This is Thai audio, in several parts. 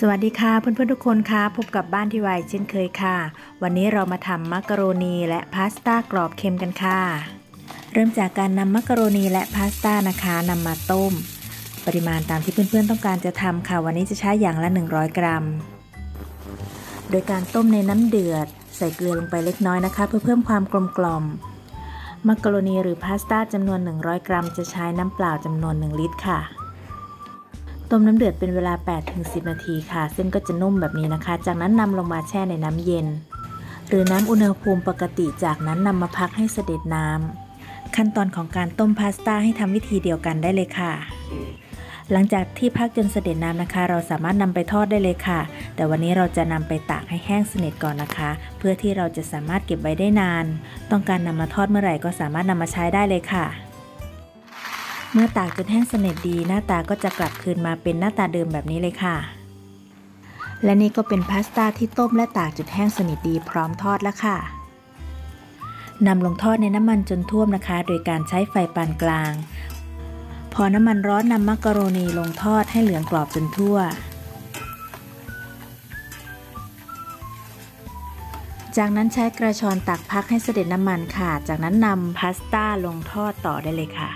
สวัสดีค่ะเพื่อนๆทุกคนค่ะพบกับบ้านที่ไวเช่นเคยค่ะ วันนี้เรามาทำมักกะโรนีและพาสต้ากรอบเค็มกันค่ะ เริ่มจากการนำมักกะโรนีและพาสต้านะคะนำมาต้ม ปริมาณตามที่เพื่อนๆต้องการจะทำค่ะ วันนี้จะใช้อย่างละ 100 กรัม โดยการต้มในน้ำเดือด ใส่เกลือลงไปเล็กน้อยนะคะ เพื่อเพิ่มความกลมกล่อมมักกะโรนีหรือพาสต้าจำนวน 100 กรัม จะใช้น้ำเปล่าจำนวน 1 ลิตรค่ะ ต้มน้ำเดือดเป็นเวลา 8-10 นาทีค่ะ เส้นก็จะนุ่มแบบนี้นะคะ จากนั้นนำลงมาแช่ในน้ำเย็น หรือน้ำอุณหภูมิปกติจากนั้นนำมาพักให้เสด็จน้ำขั้นตอนของการต้มพาสต้าให้ทำวิธีเดียวกันได้เลยค่ะ หลังจากที่พักจนเสด็จน้ำนะคะ เราสามารถนำไปทอดได้เลยค่ะ แต่วันนี้เราจะนำไปตากให้แห้งสนิทก่อนนะคะ เพื่อที่เราจะสามารถเก็บไว้ได้นาน ต้องการนำมาทอดเมื่อไหร่ก็สามารถนำมาใช้ได้เลยค่ะ เมื่อตากจนแห้งสนิทดีหน้าตาก็จะกลับคืนมาเป็นหน้าตาเดิมแบบนี้เลยค่ะ และนี่ก็เป็นพาสต้าที่ต้มและตากจนแห้งสนิทดีพร้อมทอดแล้วค่ะนำลงทอดในน้ำมันจนท่วมนะคะ โดยการใช้ไฟปานกลาง พอน้ำมันร้อนนำมักกะโรนีลงทอดให้เหลืองกรอบจนทั่ว จากนั้นใช้กระชอนตักพักให้เสด็จน้ำมันค่ะ จากนั้นนำพาสต้าลงทอดต่อได้เลยค่ะ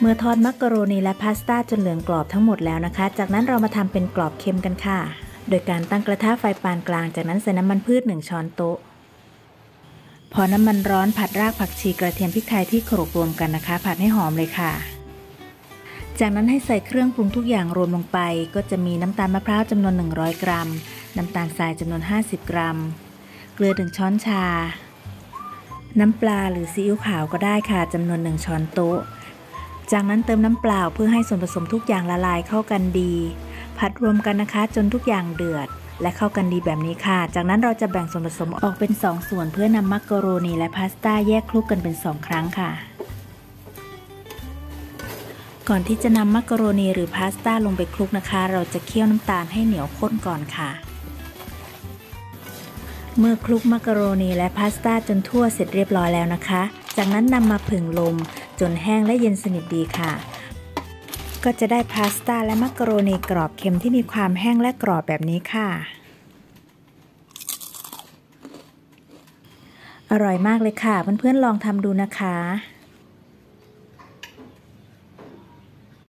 เมื่อทอดมักกะโรนีและพาสต้าจนเหลืองกรอบทั้งหมดแล้วนะคะ จากนั้นเรามาทำเป็นกรอบเค็มกันค่ะ โดยการตั้งกระทะไฟปานกลาง จากนั้นใส่น้ำมันพืช 1 ช้อนโต๊ะ พอน้ำมันร้อนผัดรากผักชีกระเทียมพริกไทยที่โขลกรวมกันนะคะ ผัดให้หอมเลยค่ะ จากนั้นให้ใส่เครื่องปรุงทุกอย่างรวมลงไป ก็จะมีน้ำตาลมะพร้าวจำนวน 100 กรัม น้ำตาลทรายจำนวน 50 กรัม เกลือ1ช้อนชา น้ำปลาหรือซีอิ๊วขาวก็ได้ค่ะจำนวน 1 ช้อนโต๊ะ จากนั้นเติมน้ำเปล่าเพื่อให้ส่วนผสมทุกอย่างละลายเข้ากันดี ผัดรวมกันนะคะ จนทุกอย่างเดือด และเข้ากันดีแบบนี้ค่ะ จากนั้นเราจะแบ่งส่วนผสมออกเป็น 2 ส่วนเพื่อนำมักกะโรนีและพาสต้าแยกคลุกกันเป็น 2 ครั้งค่ะ ก่อนที่จะนำมักกะโรนีหรือพาสต้าลงไปคลุกนะคะ เราจะเคี่ยวน้ำตาลให้เหนียวข้นก่อนค่ะเมื่อคลุกมักกะโรนีและพาสต้าจนทั่วเสร็จเรียบร้อยแล้วนะคะ จากนั้นนำมาผึ่งลม จนแห้งและเย็นสนิทดีค่ะ ก็จะได้พาสต้าและมักกะโรนีกรอบเค็มที่มีความแห้งและกรอบแบบนี้ค่ะ อร่อยมากเลยค่ะ เพื่อนๆลองทำดูนะคะ